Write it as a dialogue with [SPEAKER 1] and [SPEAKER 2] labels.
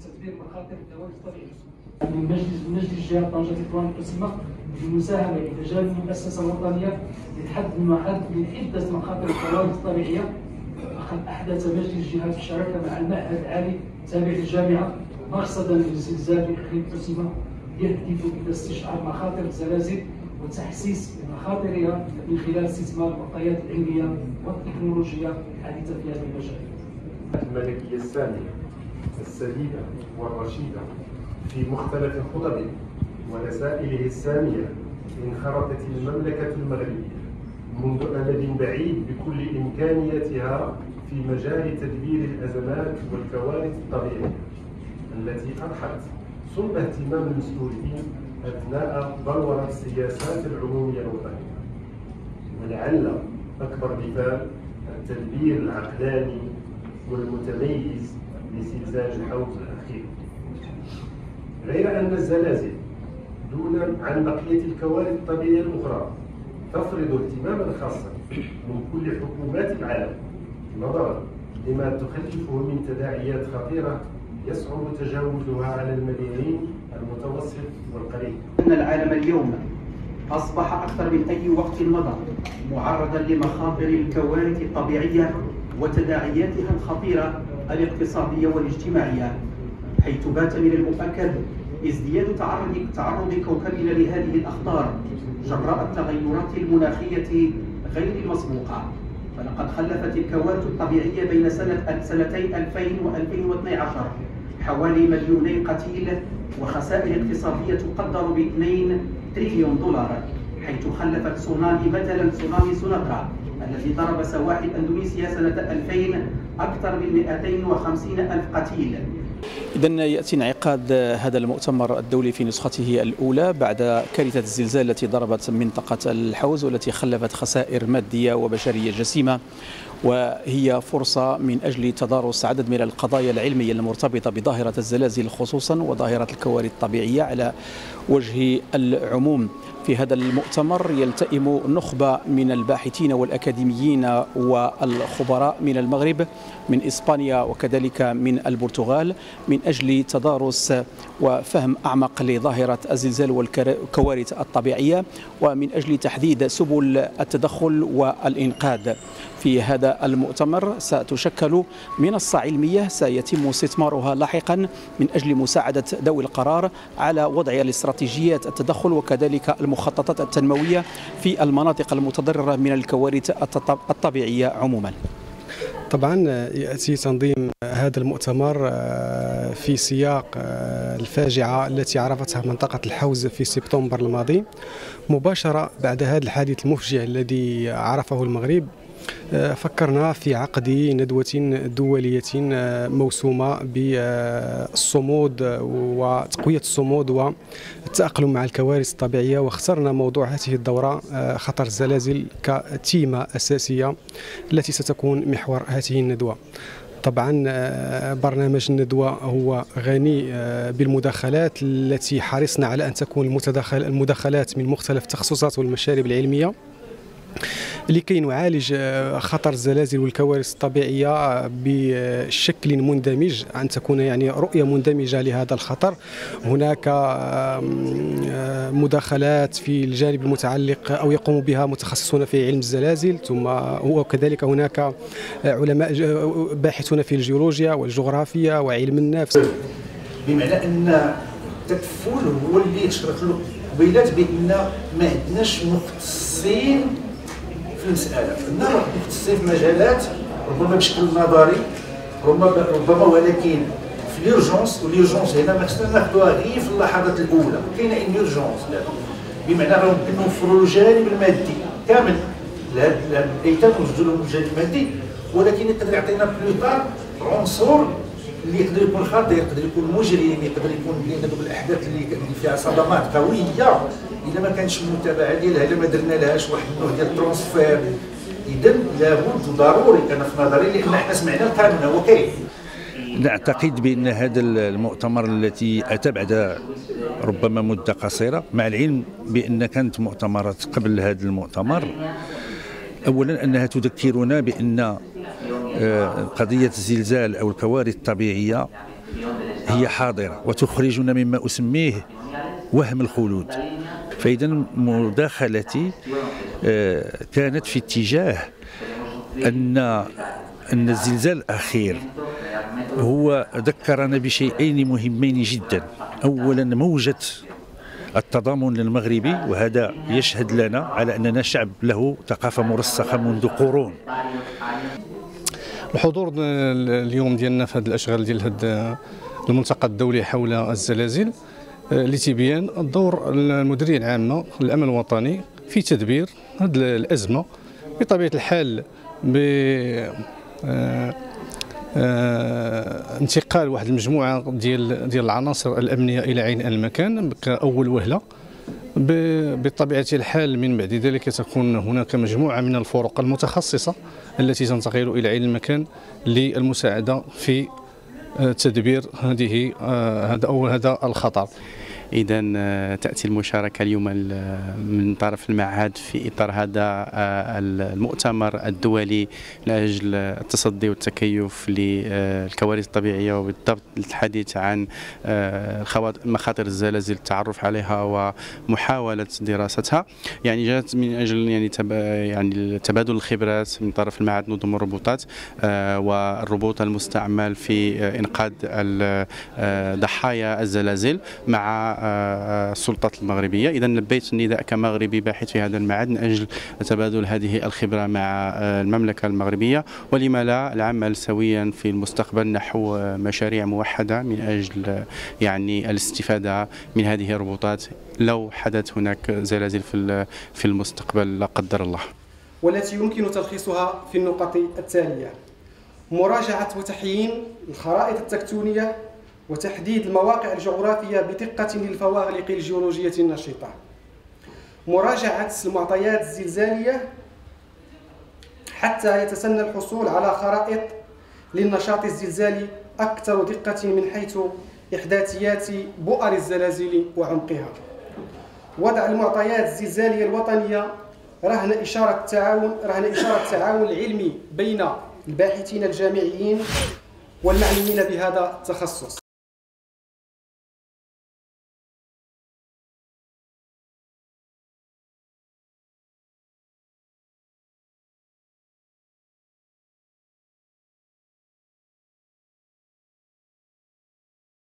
[SPEAKER 1] لتدبير مخاطر الكوارث الطبيعيه. من مجلس من مجلس الجهات طنجة الإخوان المسلمة بالمساهمة إلى جانب المؤسسة الوطنية للحد من حد من عدة مخاطر الكوارث الطبيعية أحدث مجلس الجهات بالشراكة مع المعهد العالي تابع للجامعة مقصدا للزلزال الإقليم المسلمة يهدف إلى استشعار مخاطر الزلازل وتحسيس مخاطرها من خلال استثمار الوقايات العلمية والتكنولوجيا الحديثة في هذا المجال.
[SPEAKER 2] الملكية السامية السديدة والرشيدة في مختلف خطبه ورسائله السامية انخرطت المملكة المغربية منذ أمد بعيد بكل إمكانياتها في مجال تدبير الأزمات والكوارث الطبيعية التي أرحت صلب اهتمام المسؤولين أثناء بلورة السياسات العمومية الوطنية. ولعل أكبر مثال التدبير العقلاني والمتميز لزلزال الحوض الأخير. غير أن الزلازل دونا عن بقية الكوارث الطبيعية الأخرى تفرض اهتماما خاصا من كل حكومات العالم نظرا لما تخلفه من تداعيات خطيرة يصعب تجاوزها على المدينين المتوسط والقريب.
[SPEAKER 3] أن العالم اليوم أصبح أكثر من أي وقت مضى معرضا لمخاطر الكوارث الطبيعية وتداعياتها الخطيرة الاقتصادية والاجتماعية حيث بات من المؤكد ازدياد تعرض تعرض كوكبنا لهذه الأخطار جراء التغيرات المناخية غير المسبوقة. فلقد خلفت الكوارث الطبيعية بين سنة سنتي 2000 و2012 حوالي مليوني قتيل وخسائر اقتصادية تقدر ب 2 تريليون دولار حيث خلفت تسونامي مثلا تسونامي سوناترا الذي ضرب سواحل إندونيسيا سنة 2000 أكثر من 250 ألف قتيل.
[SPEAKER 4] إذا يأتي انعقاد هذا المؤتمر الدولي في نسخته الأولى بعد كارثة الزلزال التي ضربت منطقة الحوز والتي خلفت خسائر مادية وبشرية جسيمة وهي فرصة من أجل تدارس عدد من القضايا العلمية المرتبطة بظاهرة الزلازل خصوصا وظاهرة الكوارث الطبيعية على وجه العموم. في هذا المؤتمر يلتئم نخبة من الباحثين والأكاديميين والخبراء من المغرب من إسبانيا وكذلك من البرتغال من أجل تدارس وفهم أعمق لظاهرة الزلزال والكوارث الطبيعية ومن أجل تحديد سبل التدخل والإنقاذ. في هذا المؤتمر ستشكل منصة علمية سيتم استثمارها لاحقا من أجل مساعدة ذوي القرار على وضع الاستراتيجيات التدخل وكذلك المخططات التنموية في المناطق المتضررة من الكوارث الطبيعية عموما.
[SPEAKER 5] طبعا يأتي تنظيم هذا المؤتمر آه، في سياق آه، الفاجعة التي عرفتها منطقة الحوز في سبتمبر الماضي مباشرة بعد هذا الحادث المفجع الذي عرفه المغرب. فكرنا في عقد ندوة دولية آه، موسومة بالصمود وتقوية الصمود والتأقلم مع الكوارث الطبيعية واخترنا موضوع هذه الدورة آه، خطر الزلازل كتيمة أساسية التي ستكون محور هذه الندوة. طبعا برنامج الندوة هو غني بالمداخلات التي حرصنا على أن تكون المداخلات من مختلف التخصصات والمشارب العلمية. لكي نعالج آه، خطر الزلازل والكوارث الطبيعية بشكل مندمج أن تكون يعني رؤية مندمجة لهذا الخطر. هناك آه، مداخلات في الجانب المتعلق أو يقوم بها متخصصون في علم الزلازل. ثم وكذلك هناك علماء باحثون في الجيولوجيا والجغرافيا وعلم النفس.
[SPEAKER 6] بمعنى أن التكفل هو اللي تشرح له قبيلات بان ما عندناش مختصين في المساله عندنا مختصين في مجالات ربما بشكل نظري ربما ربما ولكن في l'urgence و l'urgence هنا ما خصنا ناخذوها غير في اللحظات الأولى. كاينة une urgence بمعنى راه ممكن نوفروا الجانب المادي كامل. لهاد الايتام ونوجدوا لهم الجانب المادي ولكن يقدر يعطينا plus tard عنصر اللي يقدر يكون خطير يقدر يكون مجرم يقدر يكون دوك الأحداث اللي فيها صدمات قوية. اذا ما كانش المتابعه ديالها إلا ما درنا لهاش واحد النوع ديال الترونسفير. اذا لابد ضروري أنا في نظري لأن إحنا سمعنا القانون هو كاين.
[SPEAKER 7] نعتقد بأن هذا المؤتمر التي أتى بعد ربما مدة قصيرة مع العلم بأن كانت مؤتمرات قبل هذا المؤتمر. اولا أنها تذكرنا بأن آه، قضية الزلزال أو الكوارث الطبيعية
[SPEAKER 6] هي حاضرة وتخرجنا مما أسميه وهم الخلود. فإذا مداخلتي آه، كانت في اتجاه أن أن الزلزال الأخير هو ذكرنا بشيئين مهمين جدا. أولا موجة التضامن المغربي وهذا يشهد لنا على أننا شعب له ثقافة مرسخة منذ قرون.
[SPEAKER 5] الحضور اليوم ديالنا في هذه الأشغال ديال هذا الملتقى الدولي حول الزلازل. لتبيان الدور المديريه العامه للأمن الوطني في تدبير هذه الأزمة. بطبيعة الحال ب آه، آه، انتقال واحد المجموعة ديال ديال العناصر الأمنية إلى عين المكان كأول وهلة. بطبيعة الحال من بعد ذلك تكون هناك مجموعة من الفرق المتخصصة التي تنتقل إلى عين المكان للمساعدة في آه، تدبير هذه هذا أو هذا الخطر.
[SPEAKER 8] إذا آه، تأتي المشاركة اليوم من طرف المعهد في إطار هذا آه، المؤتمر الدولي لأجل التصدي والتكيف للكوارث الطبيعية وبالضبط الحديث عن آه، مخاطر الزلازل التعرف عليها ومحاولة دراستها. يعني جاءت من أجل يعني يعني تبادل الخبرات من طرف المعهد نظم الربوطات والربوط المستعمل في إنقاذ ضحايا الزلازل مع السلطات المغربية. إذا لبيت النداء كمغربي باحث في هذا المعهد من أجل تبادل هذه الخبرة مع المملكة المغربية. ولما لا العمل سويا في المستقبل نحو مشاريع موحدة من أجل يعني الاستفادة من هذه الربوطات لو حدث هناك زلازل في في المستقبل لا قدر الله.
[SPEAKER 9] والتي يمكن تلخيصها في النقط التالية مراجعة وتحيين الخرائط التكتونية وتحديد المواقع الجغرافية بدقة للفواغلق الجيولوجية النشطة. مراجعة المعطيات الزلزالية حتى يتسنى الحصول على خرائط للنشاط الزلزالي أكثر دقة من حيث إحداثيات بؤر الزلازل وعمقها. وضع المعطيات الزلزالية الوطنية رهن إشارة التعاون رهن إشارة التعاون العلمي بين الباحثين الجامعيين والمعنيين بهذا التخصص.